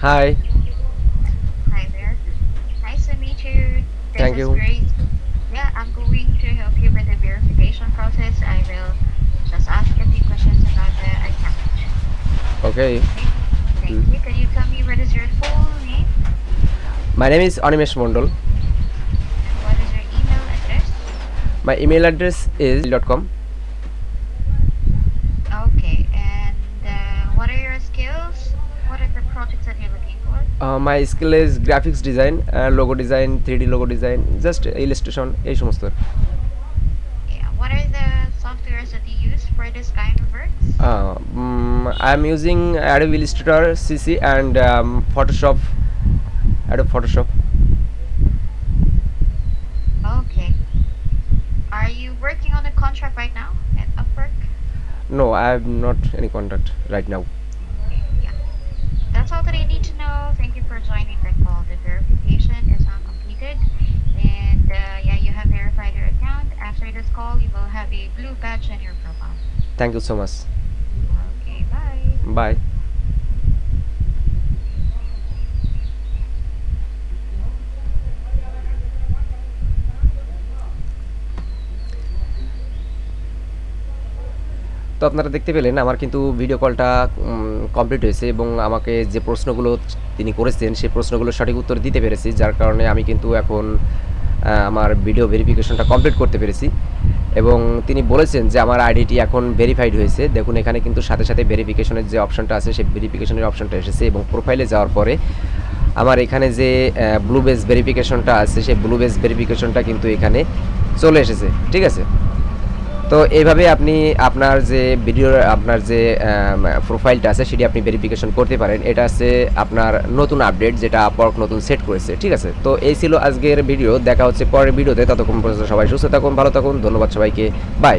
Hi. Hi there. Nice to meet you. This Thank you. Great. Yeah, I'm going to help you with the verification process. I will just ask a few questions about the account. Okay. okay. Thank mm. you. Can you tell me what is your full name? My name is Animesh Mondol. What is your email address? My email address is .com. are the projects that you're looking for? My skill is graphics design logo design three D logo design just illustration এই সমস্ত Yeah. What are the softwares that you use for this kind of works? I am using Adobe Illustrator CC and Photoshop Adobe Photoshop Okay. Are you working on a contract right now at Upwork? No I have not any contact right now Yeah. what I need to know. Thank you for joining the call. The verification is not completed. And uh, yeah, you have verified your account. After this call, you will have a blue badge on your profile. Thank you so much. Okay, bye. Bye. তো আপনারা দেখতে পেলেন আমার কিন্তু video কলটা complete হয়েছে এবং আমাকে যে প্রশ্নগুলো তিনি করেছেন সেই প্রশ্নগুলো সঠিক উত্তর দিতে পেরেছি, যার কারণে আমি কিন্তু এখন আমার ভিডিও ভেরিফিকেশনটা কমপ্লিট করতে পেরেছি। এবং তিনি বলেছেন যে আমার আইডিটি এখন ভেরিফাইড হয়েছে। দেখুন, এখানে কিন্তু সাথে সাথে ভেরিফিকেশনের যে অপশনটা আছে, সেই ভেরিফিকেশনের অপশনটা এসেছে এবং প্রোফাইলে যাওয়ার পরে আমার এখানে যে ব্লু বেস ভেরিফিকেশনটা আছে, সেই ব্লু বেস ভেরিফিকেশনটা কিন্তু এখানে চলে এসেছে। ঠিক আছে? তো এইভাবে আপনি আপনার যে ভিডিওর, আপনার যে প্রোফাইলটা আছে, সেটি আপনি ভেরিফিকেশন করতে পারেন। এটা আছে আপনার নতুন আপডেট যেটা আপওয়ার্ক নতুন সেট করেছে, ঠিক আছে? তো এই ছিল আজকের ভিডিও দেখা হচ্ছে পরের ভিডিওতে ততক্ষণ পর্যন্ত সবাই সুস্থ থাকুন, ভালো থাকুন, ধন্যবাদ সবাইকে বাই